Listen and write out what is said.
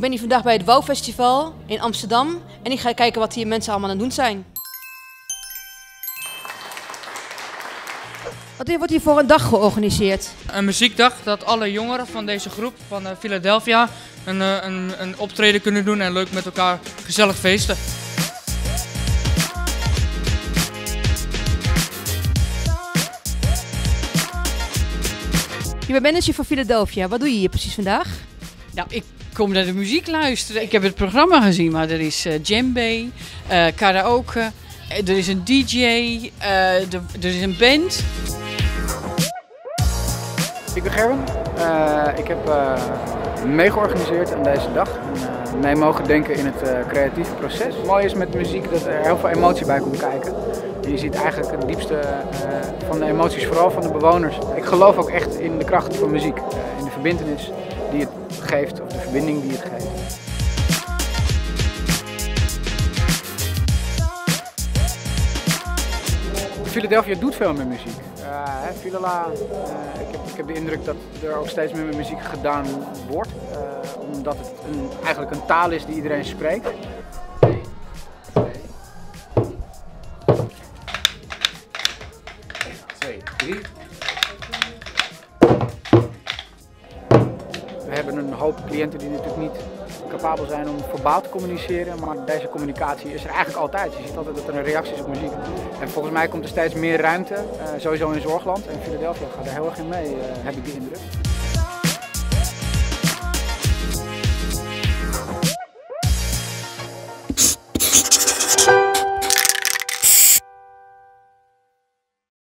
Ik ben hier vandaag bij het WOW Festival in Amsterdam en ik ga kijken wat hier mensen allemaal aan het doen zijn. Wat wordt hier voor een dag georganiseerd? Een muziekdag dat alle jongeren van deze groep van uh, Philadelphia een, uh, een, een optreden kunnen doen en leuk met elkaar gezellig feesten. Je bent manager van Philadelphia. Wat doe je hier precies vandaag? Nou, ik kom naar de muziek luisteren. Ik heb het programma gezien, maar er is uh, djembe, uh, karaoke, er is een DJ, er, is een band. Ik ben Gerben. ik heb mee georganiseerd aan deze dag. En, mee mogen denken in het creatieve proces. Het is met muziek dat er heel veel emotie bij komt kijken. En je ziet eigenlijk het diepste van de emoties, vooral van de bewoners. Ik geloof ook echt in de kracht van muziek, in de verbindenis die het geeft, of de verbinding die het geeft. Philadelphia doet veel met muziek. Uh, Philala, uh, ik, heb, ik heb de indruk dat er ook steeds meer met muziek gedaan wordt. Uh, omdat het een, eigenlijk een taal is die iedereen spreekt. Twee, drie. We hebben een hoop cliënten die natuurlijk niet capabel zijn om verbaal te communiceren, maar deze communicatie is er eigenlijk altijd. Je ziet altijd dat er een reactie is op muziek. En volgens mij komt er steeds meer ruimte, uh, sowieso in Zorgland. En Philadelphia gaat er heel erg in mee, uh, heb ik die indruk.